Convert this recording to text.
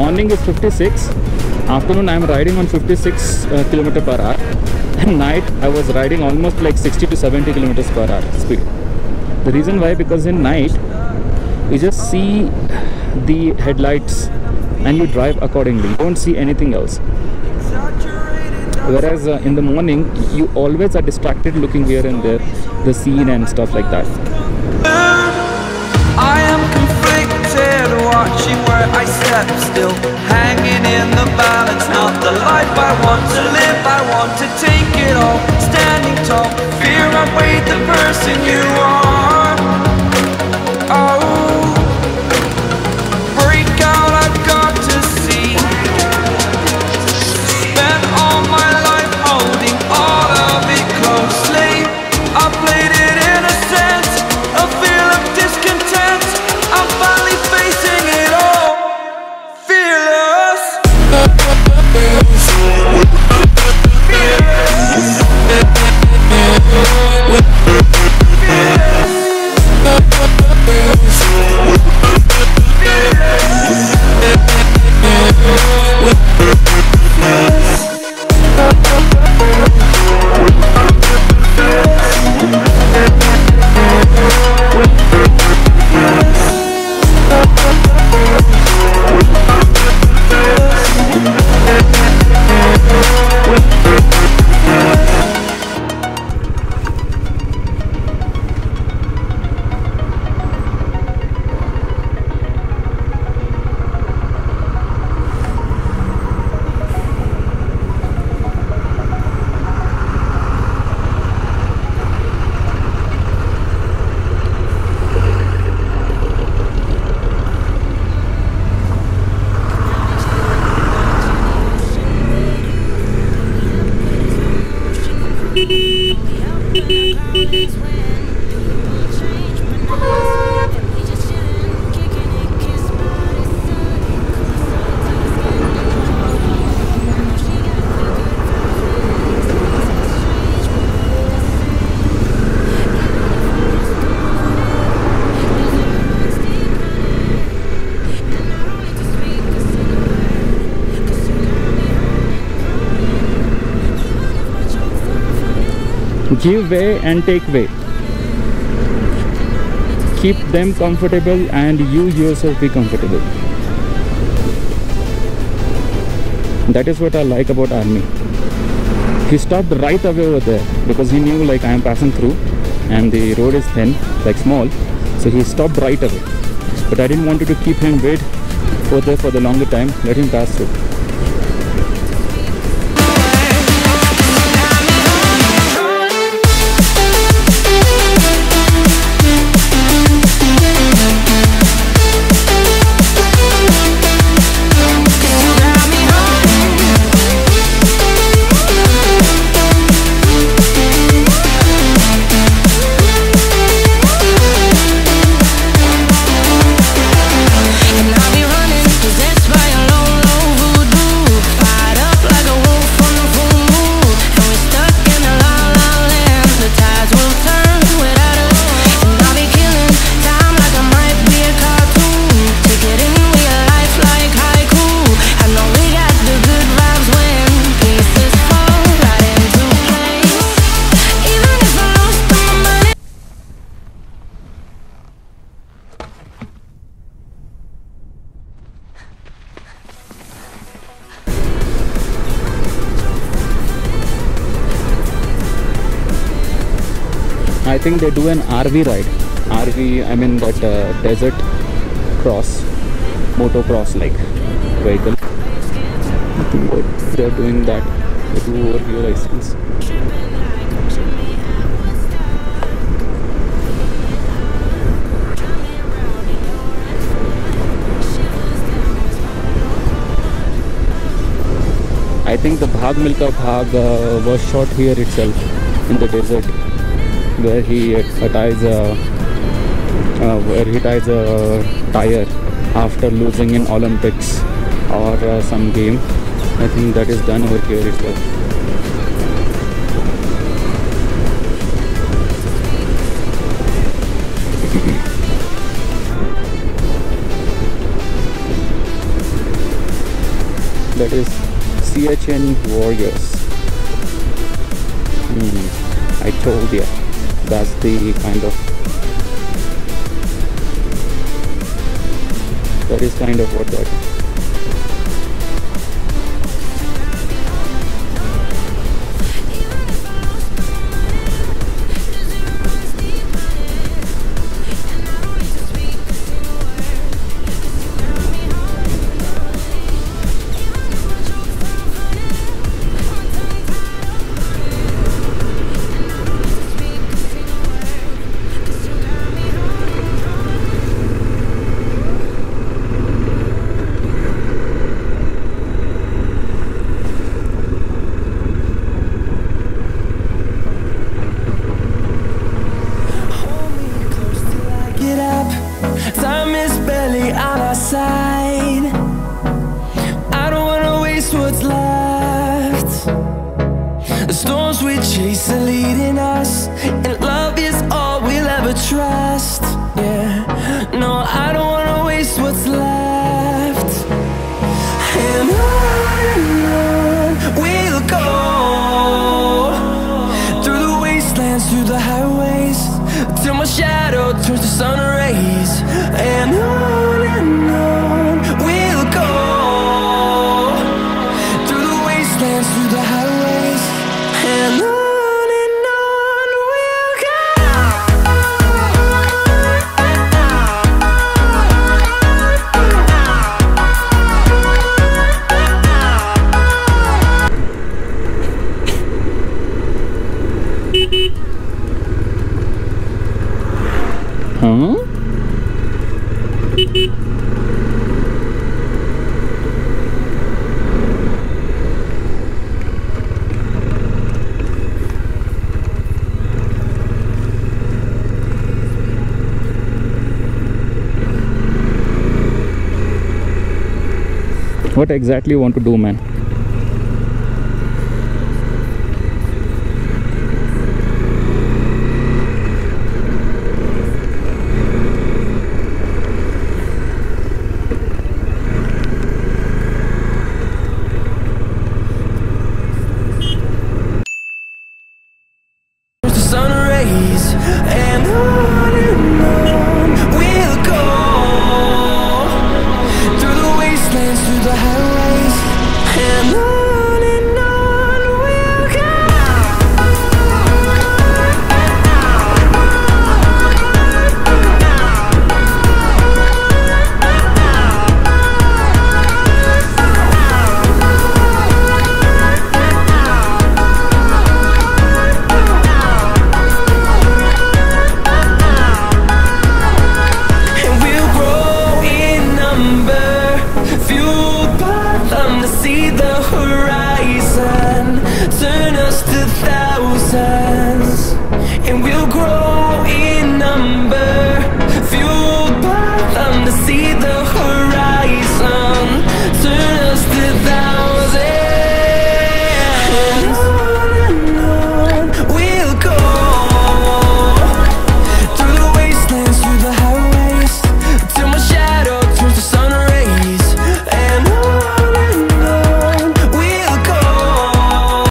morning is 56 afternoon i am riding on 56 uh, per hour. And night i was riding almost like 60 to 70 kilometers per hour speed. The reason why because in night you just see the headlights and you drive accordingly. You don't see anything else. Whereas uh, in the morning you always are distracted looking here and there the scene and stuff like that I step still, hanging in the balance. Not the life I want to live, I want to take it all, standing tall. Fear I the person you are. Give way and take way. Keep them comfortable and you yourself be comfortable. That is what i like about army. He stopped right away over there because he knew like i am passing through and the road is thin like small. So he stopped right away. But i didn't want to keep him wait over there for the longer time. Let him pass through think they do an RV ride. RV, I mean that uh, desert cross, motocross like vehicle. I they're doing that. They do over here, I. I think the Bhaag Milkha Bhaag uh, was shot here itself in the desert where he ties a uh, where he ties a tire after losing in Olympics or uh, some game. I think that is done over here itself. that is CHN Warriors. Hmm, I told you, that's the kind of that is kind of what that. Huh? What exactly you want to do, man?